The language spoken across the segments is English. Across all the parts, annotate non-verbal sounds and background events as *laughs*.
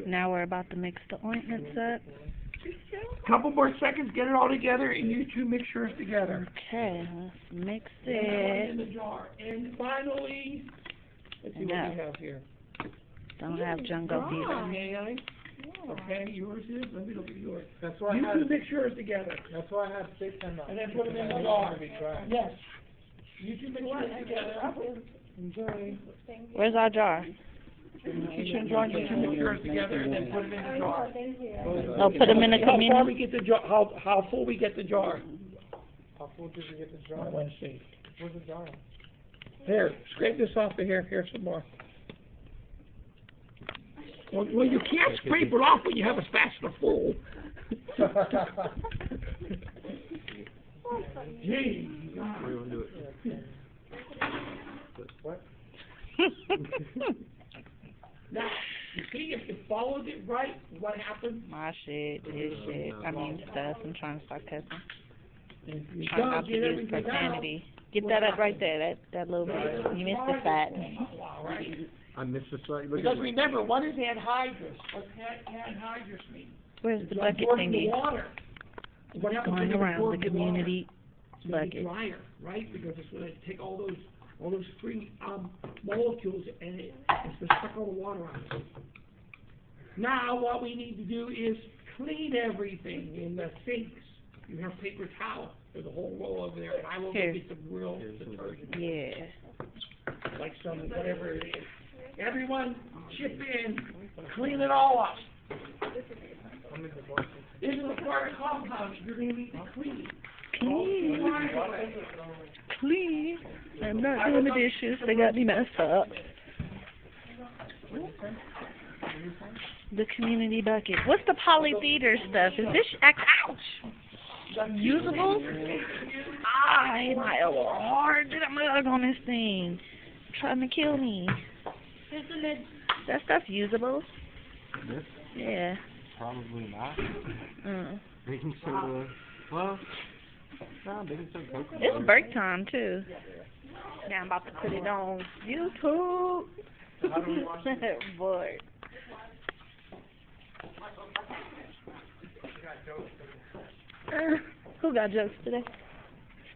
do it. Now we're about to mix the ointments up. Couple more seconds, get it all together, and you two mix yours together. Okay, let's mix And it in the jar. And finally, let's see what we have here. Don't have jungle fever. May I? Okay, yours is, let me look at yours. That's why I You had, two mix yours together. that's why I had six and And then put 'em in the I jar. to. Yes. You two mix yours together. Enjoy. Where's our jar? Kitchen jar, you two mix together, and then put them in the jar. Oh, put 'em in the How far community? we get the jar, how, how full we get the jar? How full did you get the I jar? wanna see. Where's the jar? Here, scrape this off of here, here's some more. Well, well, you can't scrape it off when you have a spatula full. Gee. We're gonna do it. What? *laughs* *laughs* Now, you see, if you followed it right, what happened? My shit, this shit. I mean stuff. I'm trying to stop cussing. If you Trying don't to get use everything profanity. Get that up right there. That that little bit. You missed the fat. All right. I missed the slide, look Because remember, what is anhydrous? What's an- anhydrous mean? Where's the It's bucket thingy? water. What happens Going around the water? community It's gonna bucket. drier, right? Because it's gonna take all those, all those free, um, molecules and it, it's gonna suck all the water out. Now, what we need to do is clean everything in the sinks. You have paper towel, there's a whole roll over there, and I will Here. give you some real detergent, Yeah. like some, whatever it is. Everyone chip in, clean it all up. I'm in the bar. This is a part of compound, you're gonna need to clean. Please, please. I'm not doing the dishes. They got me messed up. The community bucket. What's the polytheater stuff? Is this ouch? Usable? Ah, I hit my elbow hard. Did a mug on this thing? Trying to kill me. Is that stuff usable? This? Yeah. Probably not. Mm. Baking soda, well, It's break time too. Now I'm about to put it on YouTube. *laughs* Boy. Uh, who got jokes today?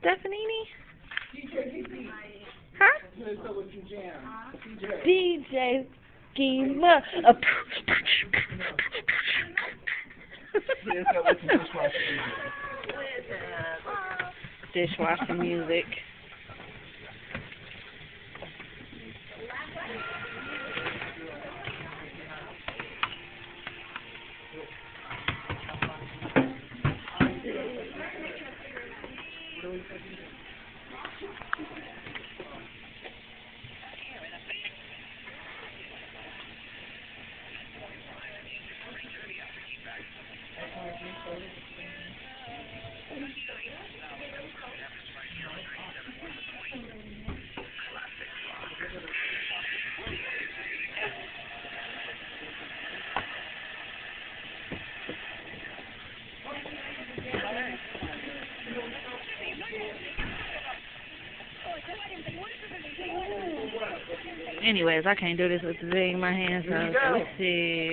Stephanie? Huh? DJ Schema. *laughs* Dishwasher music. Anyways, I can't do this with the thing in my hands, so let's see.